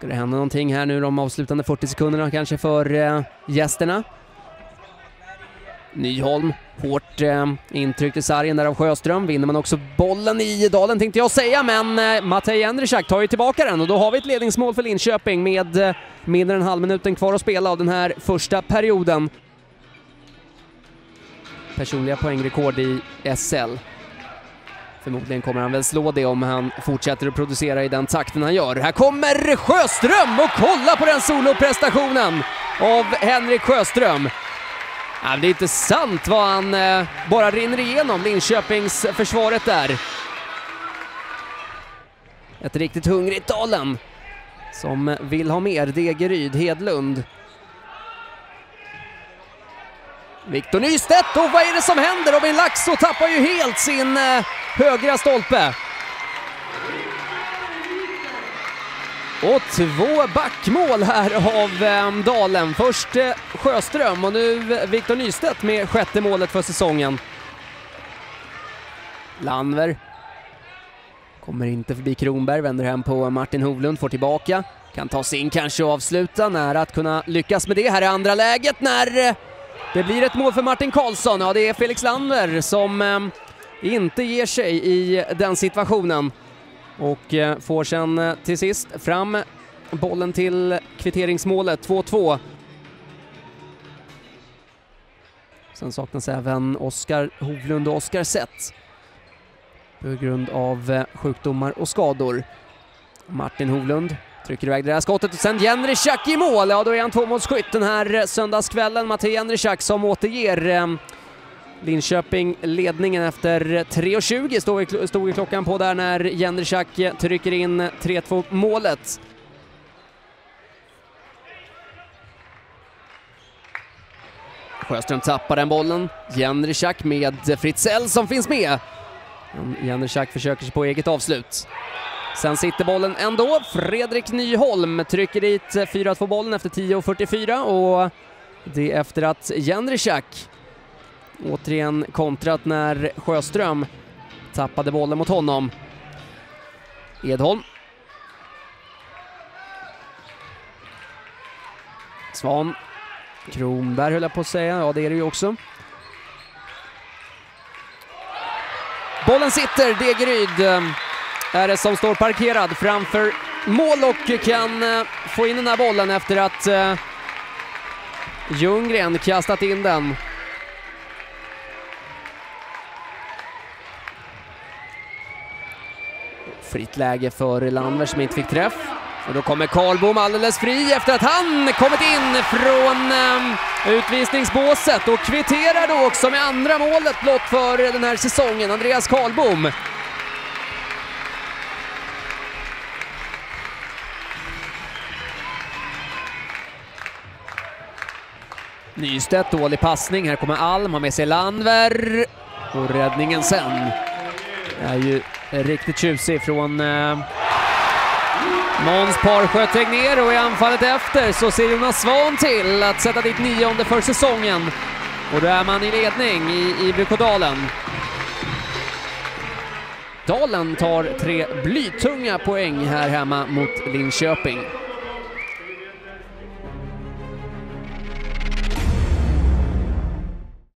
Ska det hända någonting här nu de avslutande 40 sekunderna kanske för eh, gästerna? Nyholm, hårt eh, intryckt i sargen där av Sjöström. Vinner man också bollen i dalen tänkte jag säga, men eh, Matej Endrizak tar ju tillbaka den och då har vi ett ledningsmål för Linköping med eh, mindre än halvminuten kvar att spela av den här första perioden. Personliga poängrekord i SL. Förmodligen kommer han väl slå det om han fortsätter att producera i den takten han gör. Här kommer Sjöström och kolla på den soloprestationen av Henrik Sjöström. Ja, det är inte sant vad han eh, bara rinner igenom Linköpings försvaret där. Ett riktigt hungrigt Dalen som vill ha mer. Degeryd, Hedlund. Victor Nystedt och vad är det som händer? Robin Laxo tappar ju helt sin eh, högra stolpe. Och två backmål här av eh, Dalen. Först eh, Sjöström och nu eh, Viktor Nystedt med sjätte målet för säsongen. Landver kommer inte förbi Kronberg, vänder hem på Martin Hovlund, får tillbaka. Kan ta sig in kanske och avsluta, nära att kunna lyckas med det. Här är andra läget när eh, det blir ett mål för Martin Karlsson. Ja, det är Felix Lander som eh, inte ger sig i den situationen och eh, får sen eh, till sist fram bollen till kvitteringsmålet 2-2. Sen saknas även Oskar Hovlund och Oskar Sett på grund av eh, sjukdomar och skador. Martin Hovlund trycker iväg det där skottet och sen Jędrychak i mål. Ja, då är han tvåmålsskytt den här söndagskvällen. Matteo Jędrychak som återger ehm, Linköping ledningen efter 3.20 stod, stod klockan på där när Jędrychak trycker in 3-2 målet. Sjöström tappar den bollen. Jędrychak med Fritzell som finns med. Jędrychak försöker sig på eget avslut. Sen sitter bollen ändå. Fredrik Nyholm trycker dit 4-2 bollen efter 10.44 och det är efter att Jendrichak återigen kontrat när Sjöström tappade bollen mot honom. Edholm. Svan. Kronberg höll jag på att säga, ja det är det ju också. Bollen sitter, Degeryd eh, är det som står parkerad framför mål och kan eh, få in den här bollen efter att eh, Ljunggren kastat in den. Fritt läge för Landver som inte fick träff. Och då kommer Karlbom alldeles fri efter att han kommit in från eh, utvisningsbåset och kvitterar då också med andra målet blott för den här säsongen, Andreas Karlbom. Nystedt, dålig passning. Här kommer Alm, har med sig Landver. Och räddningen sen är ju riktigt tjusig från eh, Måns Parsjö Tegnér och i anfallet efter så ser Jonas Svan till att sätta dit nionde för säsongen. Och då är man i ledning i IBK-Dalen. Dalen tar tre blytunga poäng här hemma mot Linköping.